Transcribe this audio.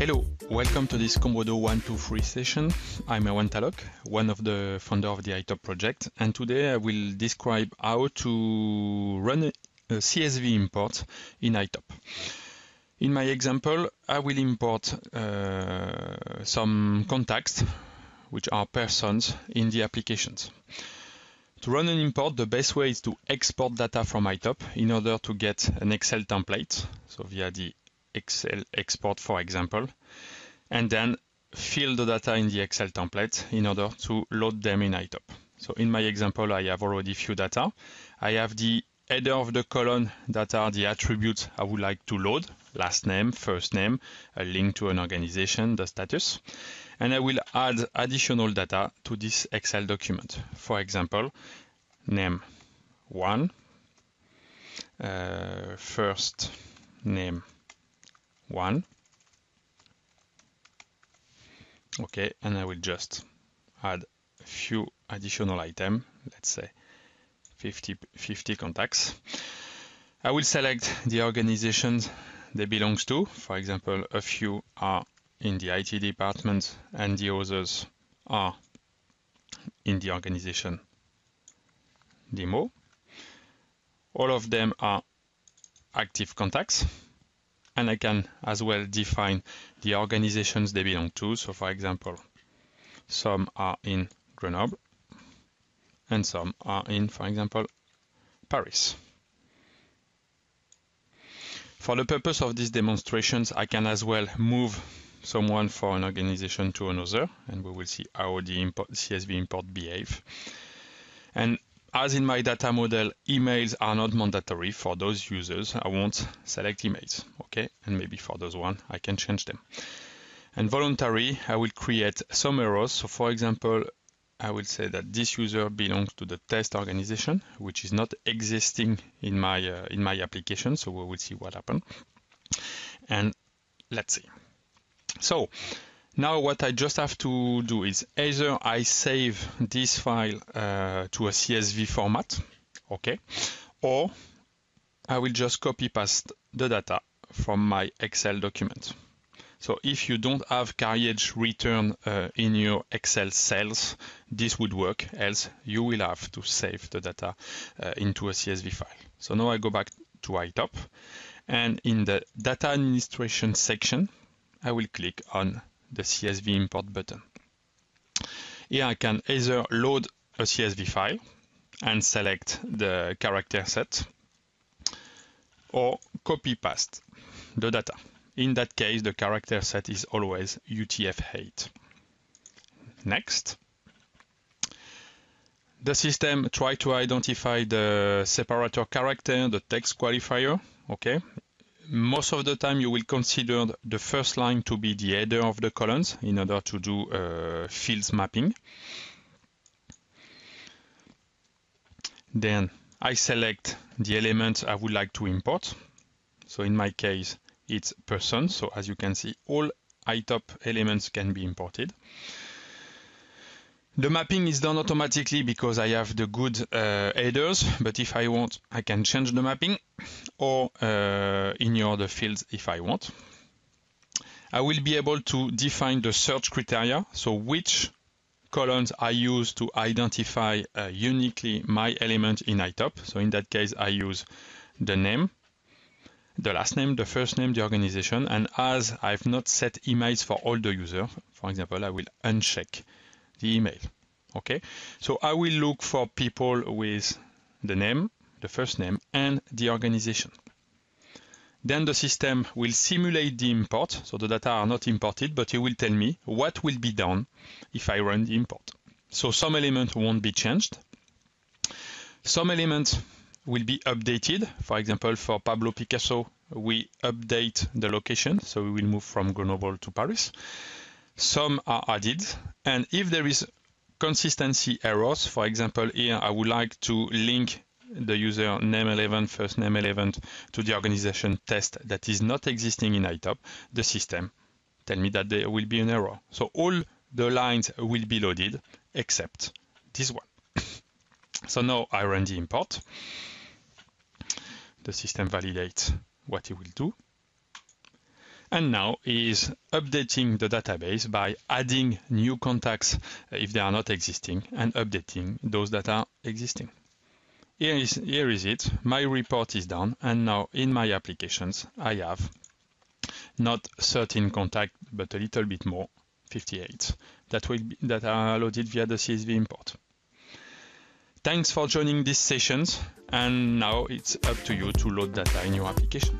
Hello, welcome to this Combodo 123 session. I'm Erwan Taloc, one of the founder of the iTop project, and today I will describe how to run a CSV import in iTop. In my example, I will import uh, some contacts, which are persons in the applications. To run an import, the best way is to export data from iTop in order to get an Excel template, so via the Excel export, for example, and then fill the data in the Excel template in order to load them in iTop. So in my example, I have already few data. I have the header of the column that are the attributes I would like to load, last name, first name, a link to an organization, the status. And I will add additional data to this Excel document. For example, name one, uh, first name one. Okay, and I will just add a few additional items, let's say 50, 50 contacts. I will select the organizations they belong to. For example, a few are in the IT department and the others are in the organization demo. All of them are active contacts and I can as well define the organizations they belong to. So for example, some are in Grenoble and some are in, for example, Paris. For the purpose of these demonstrations, I can as well move someone for an organization to another, and we will see how the import, CSV import behave. And as in my data model, emails are not mandatory for those users. I won't select emails, okay? And maybe for those one, I can change them. And voluntary, I will create some errors. So for example, I will say that this user belongs to the test organization, which is not existing in my uh, in my application. So we will see what happened. And let's see. So now what I just have to do is either I save this file uh, to a CSV format, okay, or I will just copy paste the data from my Excel document. So if you don't have carriage return uh, in your Excel cells, this would work, else you will have to save the data uh, into a CSV file. So now I go back to iTop and in the data administration section, I will click on the CSV import button. Here I can either load a CSV file and select the character set or copy paste the data. In that case, the character set is always UTF-8. Next. The system try to identify the separator character, the text qualifier, okay? Most of the time you will consider the first line to be the header of the columns in order to do uh, fields mapping. Then I select the element I would like to import. So in my case, it's person. So as you can see, all iTop elements can be imported. The mapping is done automatically because I have the good uh, headers, but if I want, I can change the mapping or uh, in your other fields if I want. I will be able to define the search criteria, so which columns I use to identify uh, uniquely my element in iTop. So in that case, I use the name, the last name, the first name, the organization, and as I've not set emails for all the users, for example, I will uncheck the email. Okay, so I will look for people with the name, the first name, and the organization. Then the system will simulate the import, so the data are not imported, but it will tell me what will be done if I run the import. So some elements won't be changed. Some elements will be updated. For example, for Pablo Picasso, we update the location, so we will move from Grenoble to Paris some are added. And if there is consistency errors, for example, here I would like to link the user name 11, first name 11 to the organization test that is not existing in iTop, the system tell me that there will be an error. So all the lines will be loaded except this one. so now I run the import. The system validates what it will do. And now is updating the database by adding new contacts if they are not existing and updating those that are existing. Here is, here is it. My report is done. And now in my applications, I have not 13 contacts, but a little bit more, 58, that, will be, that are loaded via the CSV import. Thanks for joining these sessions. And now it's up to you to load data in your application.